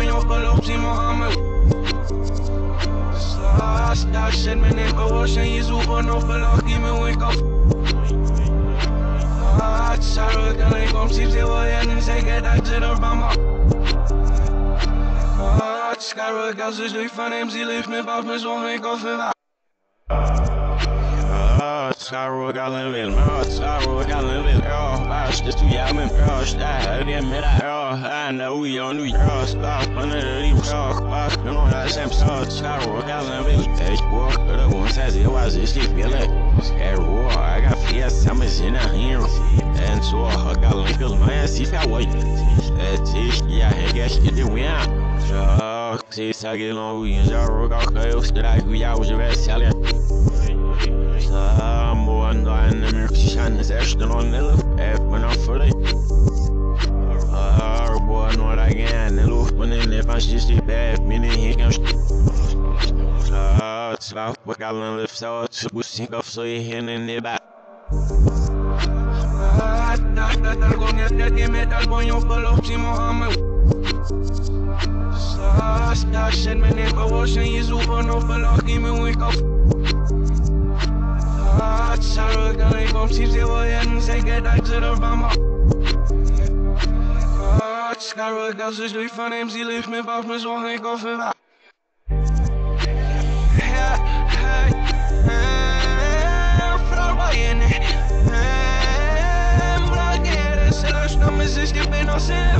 when je gelooft, zie Mohammed. Daar zit mijn in gewas en je zoekt nog gelach, die me wake up. Sarah, kan ik of. Skarro galen vill med Skarro galen vill Ja, värst det stod jag med Röst där det med det Ja, han är ojan nu Röst Vapen är det liv Sak Vapen och jag är sämst Skarro galen vill Echt walk Det var en säs Jag var så slipp Jag lätt Skarro I got fest I'm a sinner here And galen vill Men jag ser fär white Ett tisch Ja, jag gäst det win Ja, se sagel on we Skarro galen vill Ska jag gå Jag var så väl Samboende henne med kjennes erste noen i luft Men han for deg Har på når jeg er i luft Men inn i fanns i bæf Min i hikken Slapp på kallen lift Så så bussen kaf så i henne i bæf Algo en este tiempo al boño por los primos amigos Stash and men in Ocean, you super no for lucky me wake up. Sarah kan ik op zich heel en zeker dat ze er van mag. Sarah, als ze lief van hem, ze lief me vast me zorgen ik of het Vrouw bij je Não me existe bem não sei Vamos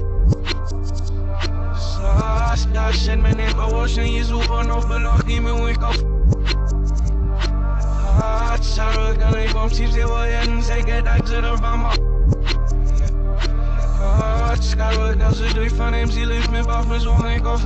dat shit men in ocean, je zoeken nog belag die me wake up. Saas, Sarah kan ik om ziet ze wel en zeker dat ze mag. Doet van zo, ik of